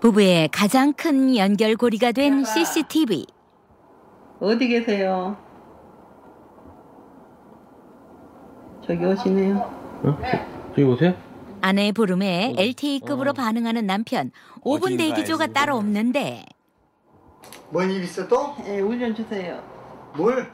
부부의 가장 큰 연결고리가 된 CCTV. 어디 계세요? 저기 오시네요. 어? 저기 보세요. 아내의 부름에 어. LTE급으로 어. 반응하는 남편. 5분 대기조가 따로. 없는데. 뭔 일 있어 또? 예, 울좀 주세요. 뭘?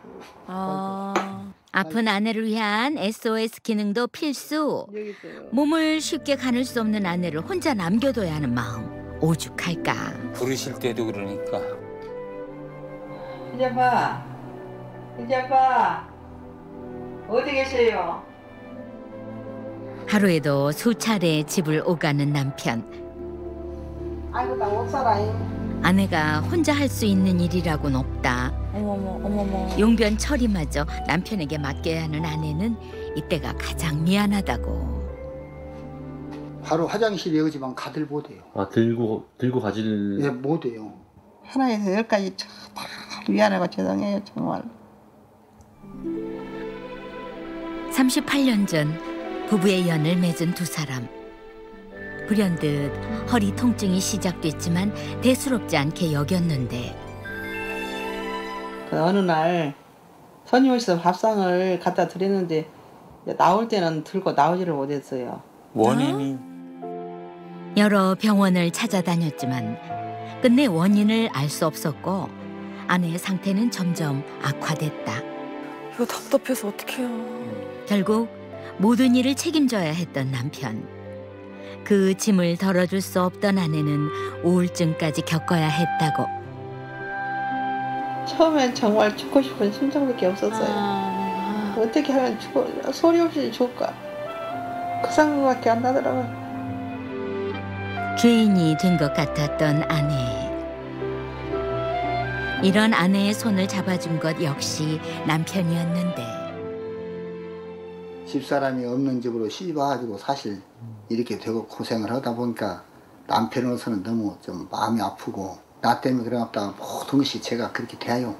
아픈 아내를 위한 SOS 기능도 필수. 여기 있어요. 몸을 쉽게 가눌 수 없는 아내를 혼자 남겨둬야 하는 마음. 오죽할까. 부르실 때도 그러니까 이제 봐. 이제 봐. 어디 계세요? 하루에도 수차례 집을 오가는 남편. 아이고 나 못 살아요. 아내가 혼자 할 수 있는 일이라고는 없다. 어머머 어머머. 용변 처리마저 남편에게 맡겨야 하는 아내는 이때가 가장 미안하다고. 바로 화장실에 여기지만 가들 못해요. 아 들고 들고 가질. 예, 못해요. 하나에서 열까지 다 미안하고 죄송해요 정말. 38년 전 부부의 연을 맺은 두 사람. 불현듯 허리 통증이 시작됐지만 대수롭지 않게 여겼는데 그 어느 날 손님 오셔서 밥상을 갖다 드렸는데 나올 때는 들고 나오지를 못했어요. 원인이 여러 병원을 찾아다녔지만 끝내 원인을 알 수 없었고 아내의 상태는 점점 악화됐다. 이거 답답해서 어떡해요. 결국 모든 일을 책임져야 했던 남편. 그 짐을 덜어줄 수 없던 아내는 우울증까지 겪어야 했다고. 처음엔 정말 죽고 싶은 심정밖에 없었어요. 어떻게 하면 죽어 소리 없이 죽을까? 그 생각밖에 안 나더라고요. 죄인이 된 것 같았던 아내. 이런 아내의 손을 잡아준 것 역시 남편이었는데 집사람이 없는 집으로 시집 와가지고 사실 이렇게 되고 고생을 하다 보니까 남편으로서는 너무 좀 마음이 아프고 나 때문에 그래갖다 모든 것이 제가 그렇게 돼요.